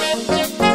Música